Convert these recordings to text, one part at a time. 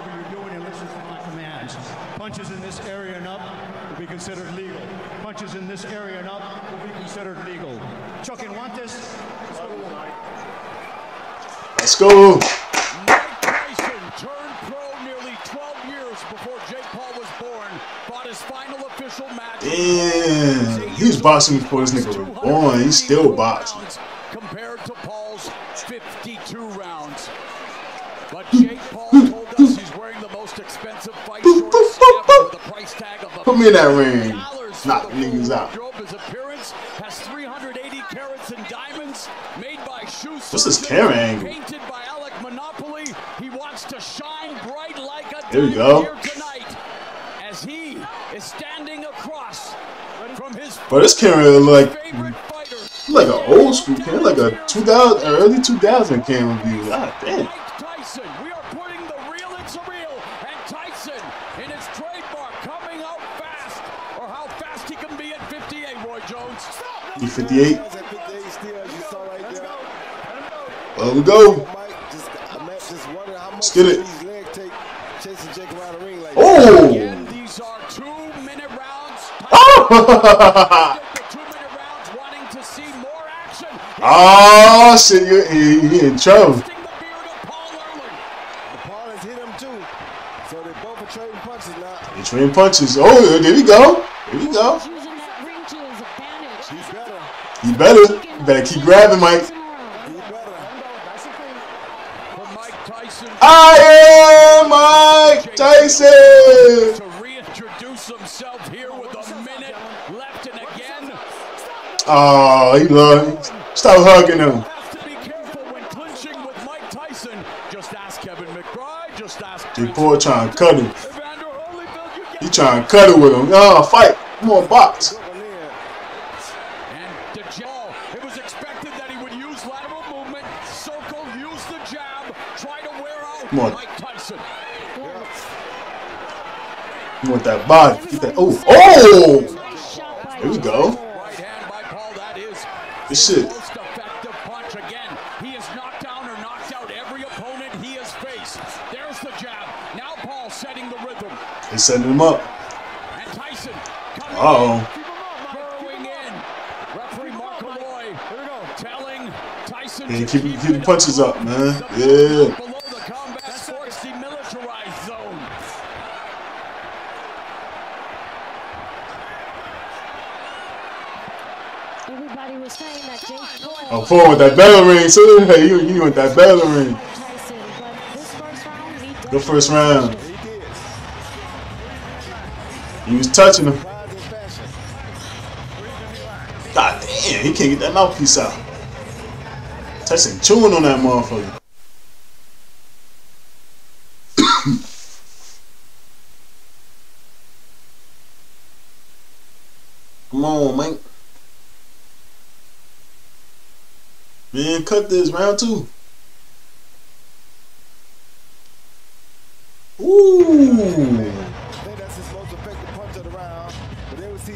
whatever you're doing and listen to my commands. Punches in this area and up will be considered legal. Punches in this area and up will be considered legal. Chuck, and want this? Let's go. Mike Tyson turned pro nearly 12 years before Jake Paul was born. Fought his final official match. Damn. He was boxing before this nigga was born. He's still boxing. rounds Compared to Paul's 52 rounds. But Jake Paul told us he's wearing the most expensive fight shorts ever with a price tag of Put me in that ring. Knock niggas out. wardrobe. His appearance has 380 carats in diamonds made by shoe What's this camera angle? Painted by Alec Monopoly. He wants to shine bright like a There we go. here tonight as he is standing across from his Bro, this camera like like an old school camera, like a 2000 early 2000 camera view. God damn. 358. Well, we go. Let's get it. Oh! oh ah, shit, you're, you're in trouble. You're punches. Oh, there we go. There we go better, you better keep grabbing, Mike. I am Mike Tyson. To reintroduce himself here with a minute left and again. Oh, he love. Stop hugging him. Prince Paul trying to cut him. He trying to cut it with him. Oh, fight. Come on, box. Good one there. And the jab. It was expected that he would use lateral movement, circle, use the jab, try to wear out Come on. Tyson. You want that body. Get that. Oh, oh. Nice There we go. Right hand by Paul. That is This the shit. most effective punch. Again, he has knocked down or knocked out every opponent he has faced. There's the jab. Now Paul setting the rhythm. They setting him up. And Tyson coming Uh-oh. in, burrowing in. Referee Mark Malloy telling Tyson Yeah, keep, keep keep the punches up, man. Yeah. Everybody was saying that Jake Paul I'm pulling with that bell ring, too. Hey, you, you want that bell ring. Tyson, first round he The first round. He was touching him. Rise. God damn, he can't get that mouthpiece out. Tyson chewing on that motherfucker. Come on, man. Man, cut this round two. Ooh. I think that's his most effective punch of the round. But they would see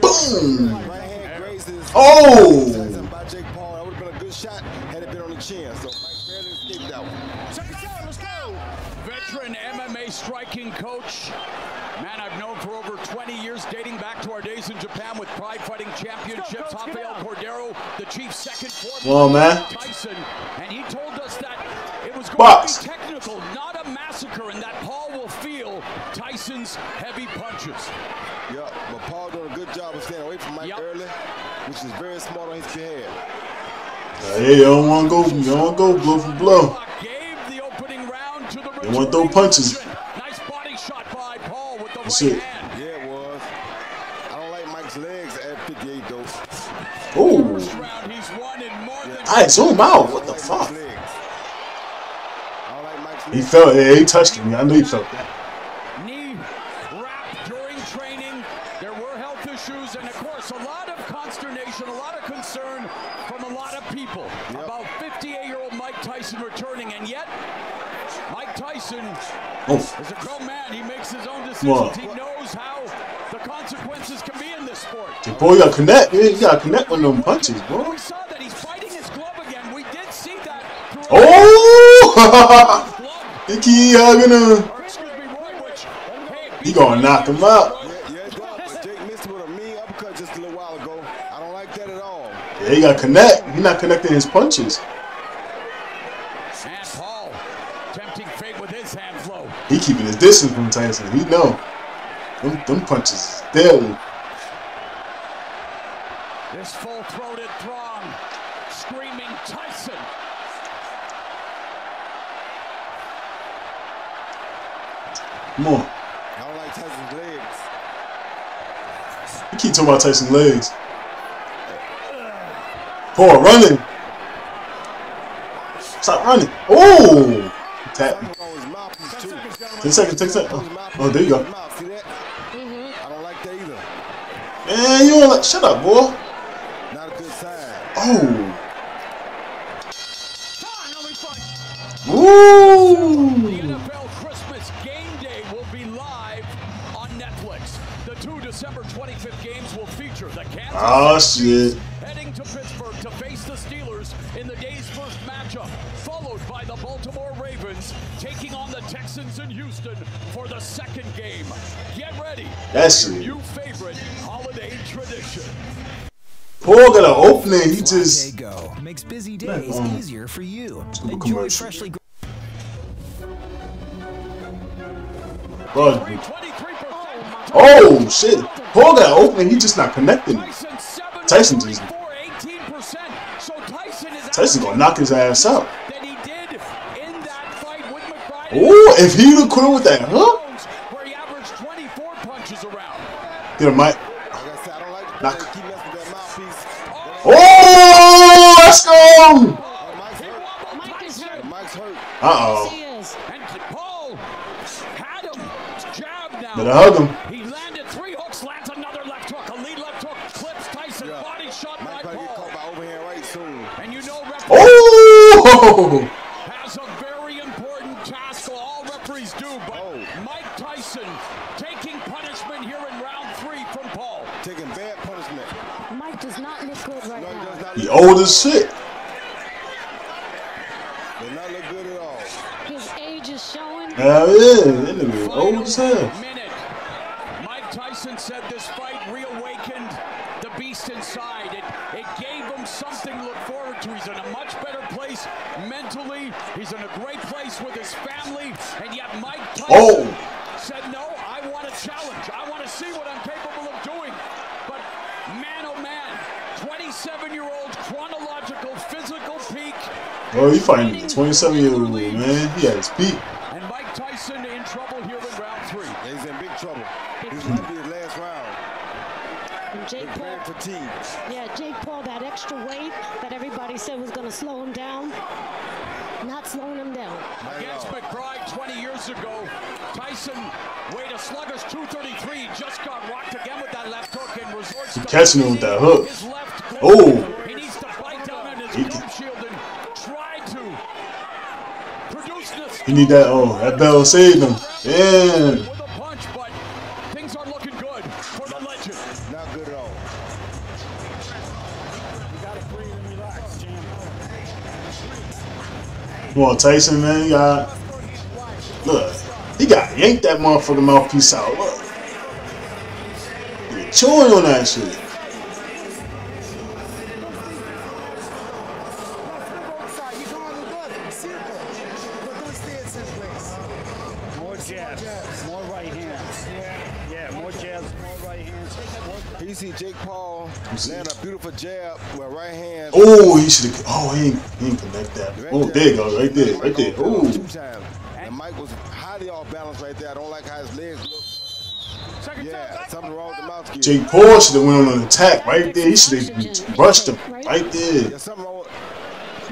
Boom. right hand grazed his Oh. Tyson by Jake Paul. That would have been a good shot had it been on the chin. So Mike barely escaped that one. Check it out, let's go. Veteran MMA striking coach. Man I've known for over 20 years, dating back to our days in Japan with Pride Fighting Championships. Rafael Cordeiro, the chief's second form. Come man. Tyson, and he told us that it was going Box. to be technical, not a massacre, and that Paul will feel Tyson's heavy punches. Yeah, but Paul doing a good job of staying away from Mike Yep. early, which is very smart on his behalf. Hey, you don't want to go. You don't want to go blow for blow. Gave the opening round to the They want those returning punches. legend. Nice body shot by Paul with the That's right it. hand. Yeah, it was. I don't like Mike's legs at 58 though. Ooh. First round, he's won in more than I zoom out. What the fuck? Legs. I don't like Mike's He felt it. He touched me. I knew he felt that. knee wrap during training. There were health issues, and of course, a lot of consternation, a lot of concern from a lot of people about 58-year-old Mike Tyson returning, and yet Mike Tyson Oh, is a grown man. He makes his own What? decisions. He knows how the consequences can be in this sport. boy, you gotta connect. Yeah, you gotta connect with them punches, bro. We saw that he's fighting his glove again. We did see that. throughout Oh! his glove. He keep hugging him. He gonna knock him out. Yeah, he gotta connect. He not connecting his punches. He keeping his distance from Tyson. He know. Them, them punches is deadly. This full-throated throng screaming Tyson. Come on. I don't like Tyson's legs. He keep talking about Tyson's legs. Poor running. Stop running. Oh! Tap. Something wrong with his mouthpiece, too. Ten seconds, ten seconds. Oh, oh, there you go. Mouth, I don't like that either. Man, you don't let. Shut up, boy. Not a good sign. Oh. Ooh. December 25th games will feature the Kansas Oh, shit. Heading to Pittsburgh to face the Steelers in the day's first matchup, followed by the Baltimore Ravens taking on the Texans in Houston for the second game. Get ready. That's for your. New favorite holiday tradition. Paul got an opening. He Latte just. Go makes busy days um, easier for you. Enjoy freshly gr- Bro. 23%. Oh, shit. Got an opening. He just not connecting. Tyson, seven, Tyson just- 18%. So Tyson is Tyson gonna knock his ass out. that. Ooh, if he would quit with that, huh? Where he averaged 24 punches around. Get him, Mike. Knock. that. Oh, let's go. Uh-oh. Mike's hurt. Mike is hurt. Mike's hurt. Uh Yes, oh. he is. And Paul had him jab now. Better hug him. He landed three hooks, lands another left hook. A lead left hook clips Tyson. Yeah. Body shot by Mike probably get Paul. caught by overhand right soon. And you know, referee Oh. has a very important task. All referees do, but Oh. Mike Tyson taking punishment here in round three from Paul. Taking bad punishment. Mike does not look good right No, now. He old as shit. does not look good at all. His age is showing. Hell yeah. That nigga old as hell. minute. Mike Tyson said this fight reawakened the beast inside. It, it gave him something to look forward to. He's in a much better place mentally. He's in a great place with his family. And yet Mike Tyson Oh. said, no, I want a challenge. I want to see what I'm capable of doing. But man, oh man, 27-year-old chronological physical peak. Bro, you fighting a 27 year old man. He his peak. And Mike Tyson in trouble here in round three. Yeah, he's in big trouble. This might be his last round. And Jake He's very Paul, fatigued. yeah, Jake Paul, that extra weight that everybody said was going to slow him down, not slowing him down. Not at Against all. McBride 20 years ago, Tyson weighed a sluggish 233. Just got rocked again with that left hook and resorts to catching him with that hook. Oh. He needs to bite down on his He- shield and try to produce this. He need that. Oh, that bell saved him. Yeah. With a punch, but things are looking good for the legend. Not good at all. Come on, Tyson, man. You got. He got yanked that motherfucking mouthpiece out. Look. He chewing on that shit. More jabs, more right hands. Yeah, yeah, more jabs, more right hands. You see Jake Paul land a beautiful jab with right hand. Oh, he should have. Oh, he ain't, he ain't connect that. Oh, there you go. Right there. Right there. Oh, two times. And Mike was highly off balance right there. I don't like how his legs look. Yeah, something wrong with the mouth. skill. Jake Paul should have went on an attack right there. He should have brushed him right there. Yeah, something wrong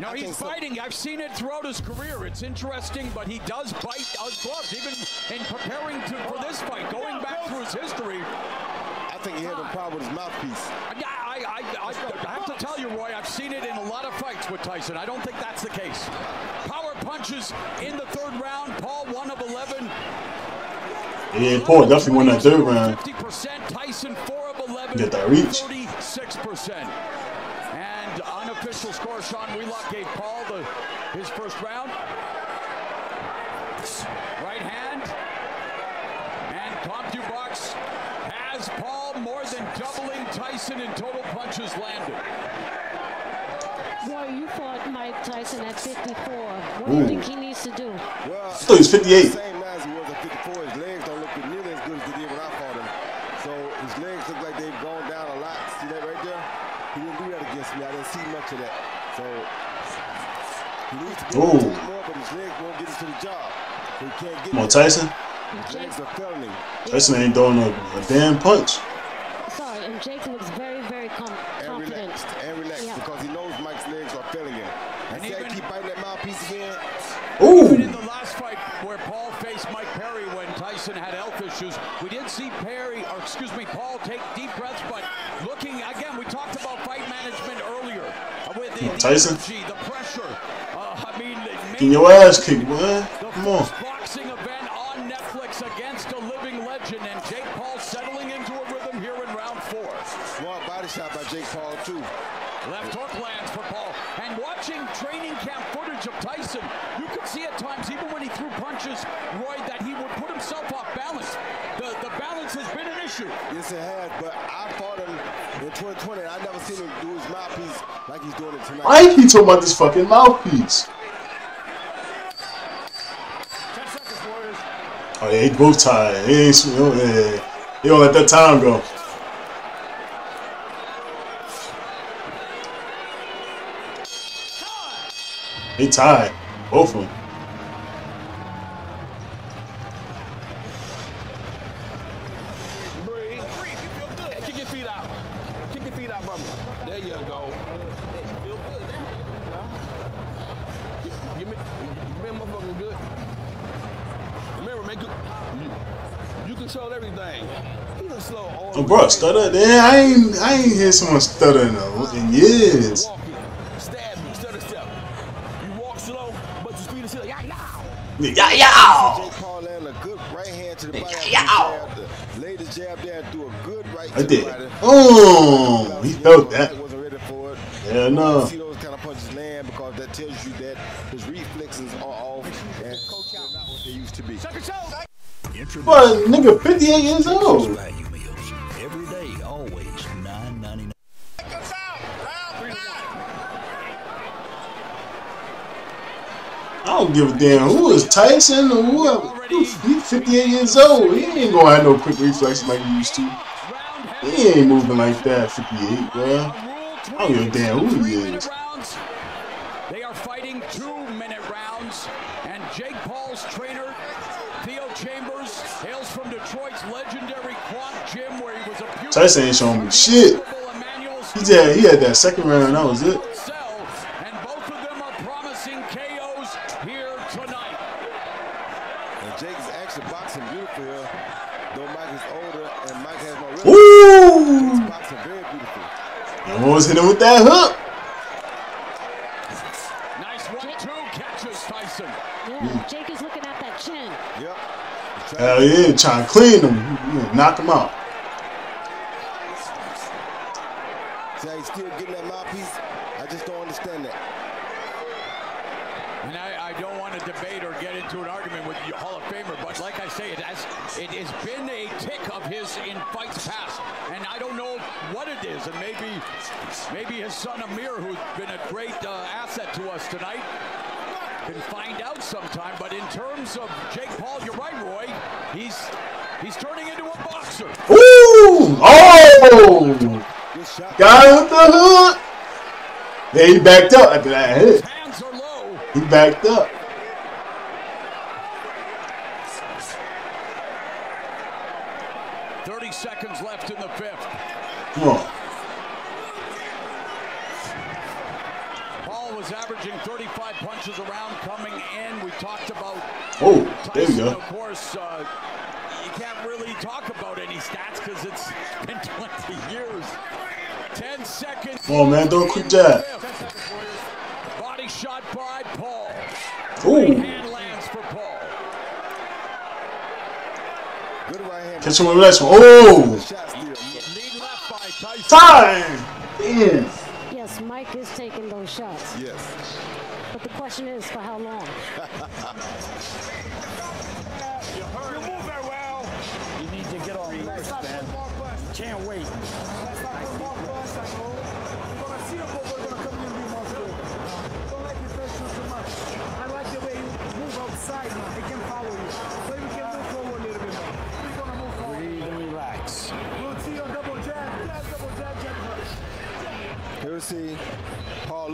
No, he's think so. fighting. I've seen it throughout his career. It's interesting, but he does bite his gloves, even in preparing to, for this fight. Going back through his history, I think he had a problem with his mouthpiece. yeah, I, I, I, I have to tell you, Roy, I've seen it in a lot of fights with Tyson. I don't think that's the case. Power punches in the third round. Paul, one of 11. Yeah, Paul definitely won that third round. 50%, Tyson, 4 of 11. Get that reach. 46 percent. And unofficial score, Sean Wheelock gave Paul the, his first round. Right hand. And CompuBox has Paul more than doubling Tyson in total punches landed. Boy, you fought Mike Tyson at 54. What do you think he needs to do? Well, I thought he was 58. Same now as he was at 54. His legs don't look nearly as good as they did when I fought him. So his legs look like they've gone down a lot. See that right there? He didn't do that against me. I didn't see much of that. So he needs to get Ooh. more, but his legs won't get him to the job. So he can't get Come on. Tyson. Legs are failing. Tyson ain't throwing a, a damn punch. Sorry, and Jake looks very, very com- And confident. relaxed. And relaxed Yeah. because he knows Mike's legs are failing him. And And see, I even- keep biting that mouthpiece again. Even in the last fight where Paul faced Mike Perry when Tyson had health issues, we did see Perry, or excuse me, Paul take deep breaths, but looking, again, we talked about fight management earlier. With the, Tyson? the pressure. Uh, I mean, Getting your ass kicked, the Come on. first boxing event on Netflix against a living legend, and Jake Paul settling into a rhythm here in round four. Smart body shot by Jake Paul, too. Left hook lands for Paul. And watching training camp footage of Tyson, you could see at times, even when he threw punches, Roy, that he would put himself off balance. The, the balance has been an. Yes, it has, but I fought him in 2020. I never seen him do his mouthpiece like he's doing it tonight. Why he keep talking about this fucking mouthpiece? 10 seconds, Warriors. Oh yeah, he both tired. He ain't you know, yeah. He don't let that time go. He tired. Both of them. Breathe. Breathe. You feel good. Kick your feet out. Kick your feet out, brother. There you go. Feel good now. You, been- motherfucking good. Remember, make it. You, you control everything. A slow Oh, bro, stutter. Yeah, I ain't. I ain't hear someone stutter in, a, in years. Walking, stabbing, stutter step. You walk slow, but your speed is still. Yeah, yeah. Yeah, yeah. Jake Paul landed a good right hand to the body. after he Yow. jabbed the- Laid the jab there and threw a good right to Right the there. body. Oh, he felt that. Mike wasn't ready for it. Yeah, You no. see those kind of punches land because that tells you that his reflexes are off and they're not what they used to be. But nigga, 58 years old. Every day, always nine ninety nine. I don't give a damn who is Tyson or whoever. He's 58 years old. He ain't gonna have no quick reflexes like he used to. He ain't moving like that, 58, bro. I don't give a damn who he is. Rounds. They are fighting two-minute rounds, and Jake Paul's trainer, Theo Chambers, hails from Detroit's legendary Kronk Gym, where he was a pupil Tyson ain't showing me shit. He had, he had that second round, that was it. Cell, And almost hit him with that hook. Nice one-two catches Tyson. Yeah, mm. Jake is looking at that chin. Yep. He's trying Hell yeah, trying to clean him, You knock him out. See how he's still getting that mouthpiece? I just don't understand that. And I, I don't want to debate or get into an argument with the Hall of Famer, but like I say, it has it has been a tick of his in fights past, and I don't know what it is. And maybe maybe his son Amir, who's been a great uh, asset to us tonight, can find out sometime. But in terms of Jake Paul, you're right, Roy. He's he's turning into a boxer. Ooh! Oh! Got with the hook. Yeah, he backed up after that hit. Hands are low. He backed up. Thirty seconds left in the fifth. Come. Paul was averaging 35 punches around coming in. We talked about Oh, there we go. Of course, uh, you can't really talk about any stats because it's been 20 years. 10 seconds. Come on, man, throw a quick jab. Body shot by Paul. Ooh. Hand lands for Paul. Good right hand. Catch him with that one. Oh! Time! Damn. Yes, Mike is taking those shots.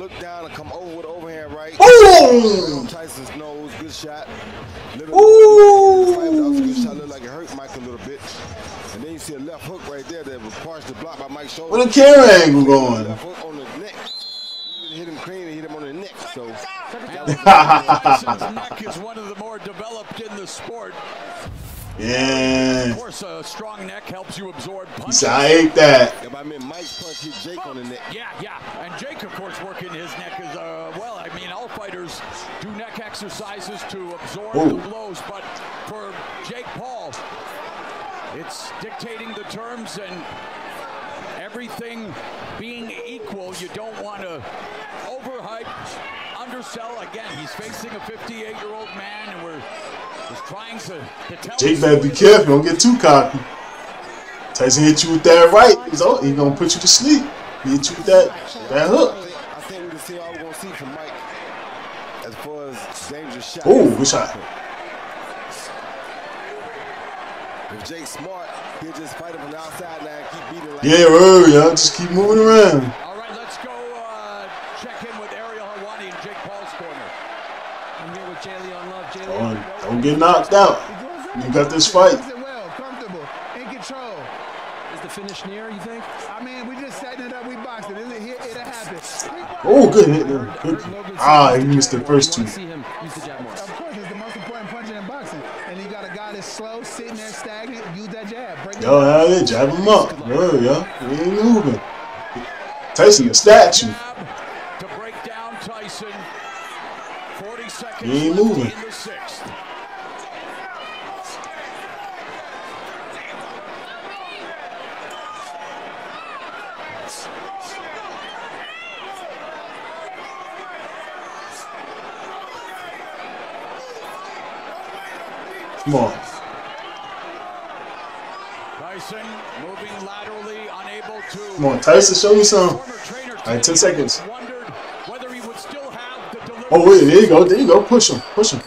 Paul look down and come over with overhand right. Boom! Tyson's nose, good shot. Little, Ooh. Fight, a good shot. Looked like it hurt Mike a little bit. And then you see a left hook right there that was partially blocked by Mike's shoulder. Where the camera angle going? Left hook on the neck. Hit him clean and hit him on the neck. So neck is one of the more developed in the sport. Yeah. Of course, a strong neck helps you absorb punches. said, I ate that. if I meant Mike's punch hit Jake on the neck. Yeah, yeah. And Jake, of course, working his neck as uh, well. I mean, all fighters do neck exercises to absorb Ooh. the blows, but for Jake Paul, it's dictating the terms and everything being equal. You don't want to overhype, undersell. Again, he's facing a 58-year-old man, and we're just trying to, to tell. Jake better be careful. Don't get too cocky. Tyson hit you with that right. He's, he gonna put you to sleep. He hit you with that, that I hook. think, we can see all we're going to see from Mike as far as dangerous shot. Oh, good shot. If Jake's smart, he'll just fight him from the outside now keep beating like Yeah, word, y'all. Just keep moving around. All right, let's go uh, check in with Ariel Helwani in Jake Paul's corner. I'm here with J'Leon Love. Jay Don't, Leon. don't get knocked out. You got this fight. Does it well, comfortable, in control. Is the finish near, you think? I mean, we just setting it up. We boxing. It'll, hit, it'll. Oh, good hit. there. Good. Ah, he missed the first two. You want to see him use the jab more. Of course, it's the most important punch in boxing. And you got a guy that's slow, sitting there stagnant. Use that jab. Break it Yo, how they jab him up. Word, yo. He ain't moving. Tyson a statue. To break down Tyson. 40 seconds He ain't moving. Come on. Tyson moving laterally, unable to. Come on, Tyson, show me some. All right, 10 seconds. wondered whether he would still have the delivery. Oh, wait, there you go. There you go. Push him. Push him.